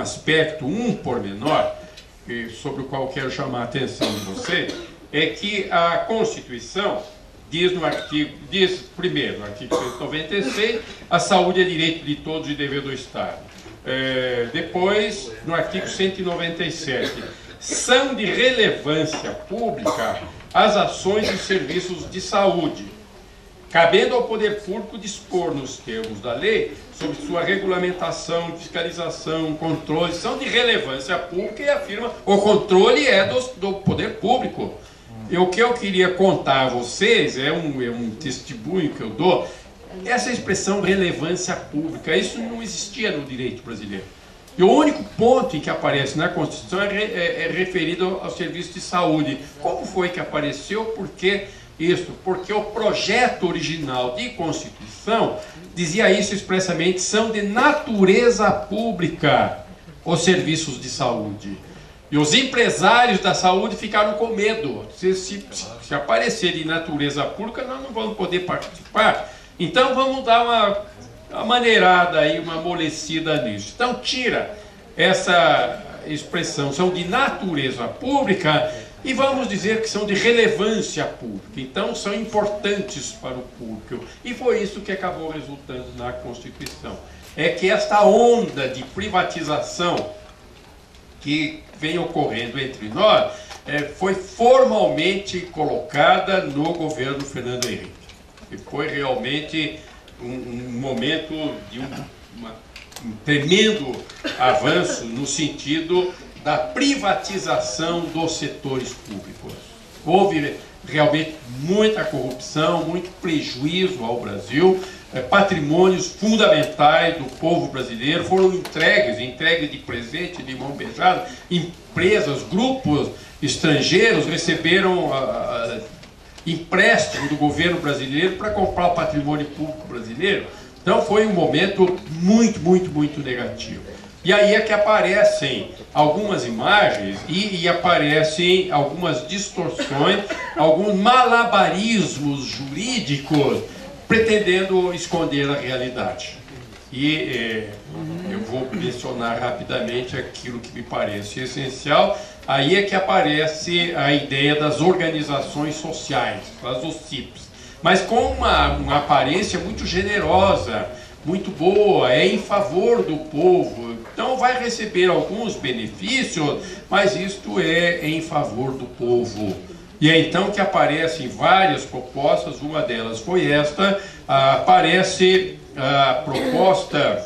aspecto, um pormenor, sobre o qual quero chamar a atenção de você, é que a Constituição diz no artigo, diz primeiro, no artigo 196, a saúde é direito de todos e dever do Estado. É, depois, no artigo 197, são de relevância pública as ações e serviços de saúde, cabendo ao poder público dispor nos termos da lei sobre sua regulamentação, fiscalização, controle, são de relevância pública e afirma o controle é do, do poder público. E o que eu queria contar a vocês, é um, é um testemunho que eu dou, essa expressão relevância pública, isso não existia no direito brasileiro. E o único ponto em que aparece na Constituição é, é, é referido ao serviço de saúde. Como foi que apareceu? Por isso? Porque o projeto original de Constituição dizia isso expressamente, são de natureza pública os serviços de saúde. E os empresários da saúde ficaram com medo. Se, se, se aparecer de natureza pública, nós não vamos poder participar. Então vamos dar uma, uma maneirada aí, uma amolecida nisso. Então tira essa expressão, são de natureza pública e vamos dizer que são de relevância pública. Então são importantes para o público. E foi isso que acabou resultando na Constituição. É que esta onda de privatização que vem ocorrendo entre nós é, foi formalmente colocada no governo Fernando Henrique. E foi realmente um, um momento de um, uma, um tremendo avanço no sentido da privatização dos setores públicos. Houve realmente muita corrupção, muito prejuízo ao Brasil, é, patrimônios fundamentais do povo brasileiro foram entregues, entregues de presente, de mão beijada, empresas, grupos estrangeiros receberam a, empréstimo do governo brasileiro para comprar o patrimônio público brasileiro. Então foi um momento muito, muito, muito negativo. E aí é que aparecem algumas imagens e, e, aparecem algumas distorções, alguns malabarismos jurídicos pretendendo esconder a realidade. E é, eu vou mencionar rapidamente aquilo que me parece essencial. Aí é que aparece a ideia das organizações sociais, as OCIPs, mas com uma, uma aparência muito generosa, muito boa, é em favor do povo. Então vai receber alguns benefícios, mas isto é em favor do povo. E é então que aparecem várias propostas, uma delas foi esta, ah, aparece a proposta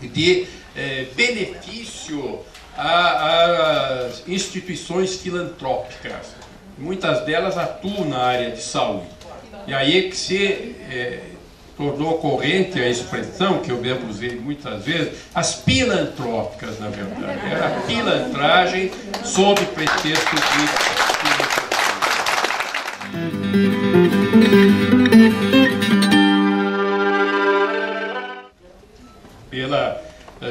de eh, benefício às instituições filantrópicas. Muitas delas atuam na área de saúde. E aí é que se eh, tornou corrente a expressão, que eu mesmo usei muitas vezes, as pilantrópicas, na verdade. Era a pilantragem sob pretexto de pela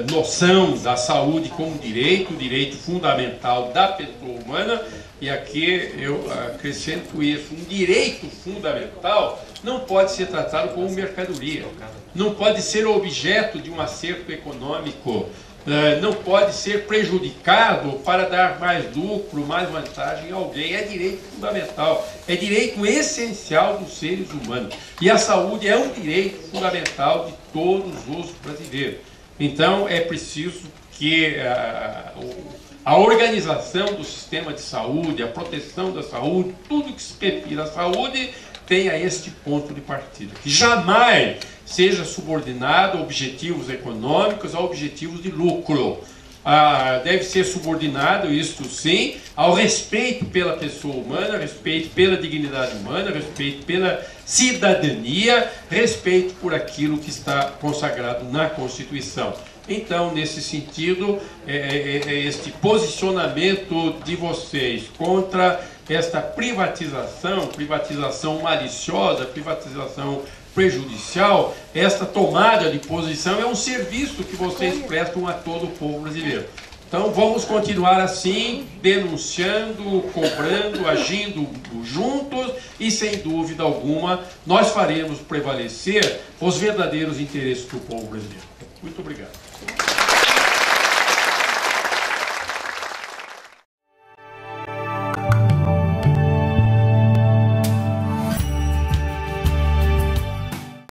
noção da saúde como direito, direito fundamental da pessoa humana, e aqui eu acrescento isso, um direito fundamental não pode ser tratado como mercadoria, não pode ser objeto de um acerto econômico, é, não pode ser prejudicado para dar mais lucro, mais vantagem a alguém. É direito fundamental, é direito essencial dos seres humanos. E a saúde é um direito fundamental de todos os brasileiros. Então é preciso que a, é, a organização do sistema de saúde, a proteção da saúde, tudo que se refere à saúde, tenha este ponto de partida. Que jamais seja subordinado a objetivos econômicos, a objetivos de lucro. Ah, deve ser subordinado, isto sim, ao respeito pela pessoa humana, respeito pela dignidade humana, respeito pela cidadania, respeito por aquilo que está consagrado na Constituição. Então, nesse sentido, é, é, é este posicionamento de vocês contra esta privatização, privatização maliciosa, privatização prejudicial, esta tomada de posição é um serviço que vocês prestam a todo o povo brasileiro. Então vamos continuar assim, denunciando, cobrando, agindo juntos e sem dúvida alguma nós faremos prevalecer os verdadeiros interesses do povo brasileiro. Muito obrigado.